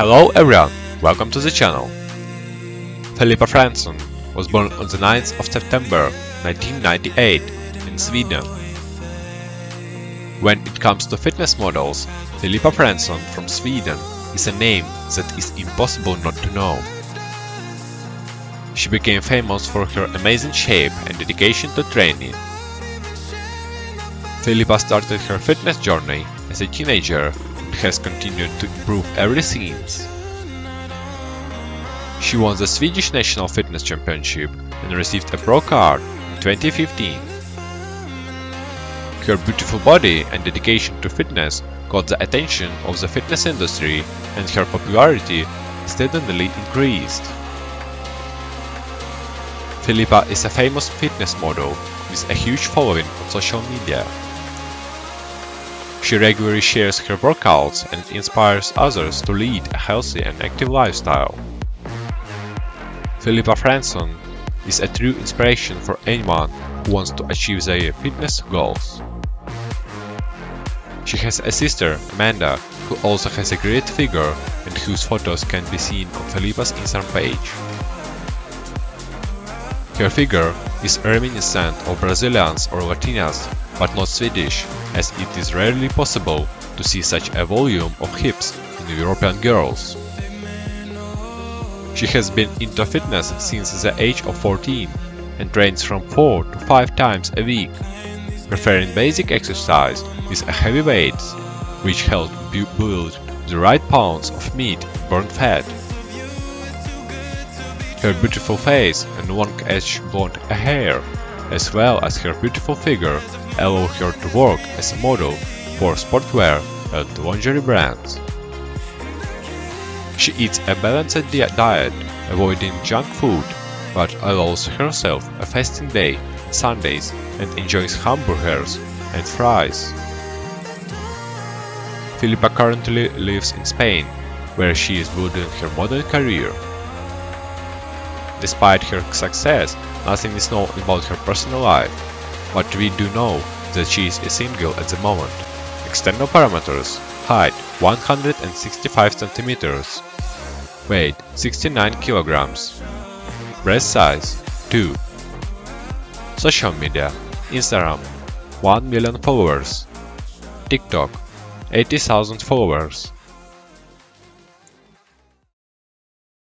Hello everyone, welcome to the channel. Filippa Fransson was born on the 9th of September 1998 in Sweden. When it comes to fitness models, Filippa Fransson from Sweden is a name that is impossible not to know. She became famous for her amazing shape and dedication to training. Filippa started her fitness journey as a teenager has continued to improve ever since. She won the Swedish National Fitness Championship and received a pro card in 2015. Her beautiful body and dedication to fitness caught the attention of the fitness industry and her popularity steadily increased. Filippa is a famous fitness model with a huge following on social media. She regularly shares her workouts and inspires others to lead a healthy and active lifestyle. Filippa Fransson is a true inspiration for anyone who wants to achieve their fitness goals. She has a sister, Amanda, who also has a great figure and whose photos can be seen on Filippa's Instagram page. Her figure is reminiscent of Brazilians or Latinas, but not Swedish, as it is rarely possible to see such a volume of hips in European girls. She has been into fitness since the age of 14 and trains from 4 to 5 times a week, preferring basic exercise with heavy weights, which help build the right pounds of meat burn fat. Her beautiful face and long-edged blonde hair, as well as her beautiful figure, allow her to work as a model for sportwear and lingerie brands. She eats a balanced diet, avoiding junk food, but allows herself a fasting day Sundays and enjoys hamburgers and fries. Filippa currently lives in Spain, where she is building her model career. Despite her success, nothing is known about her personal life, but we do know that she is a single at the moment. External parameters Height 165 cm Weight 69 kg Breast size 2 Social media Instagram 1 million followers. TikTok 80,000 followers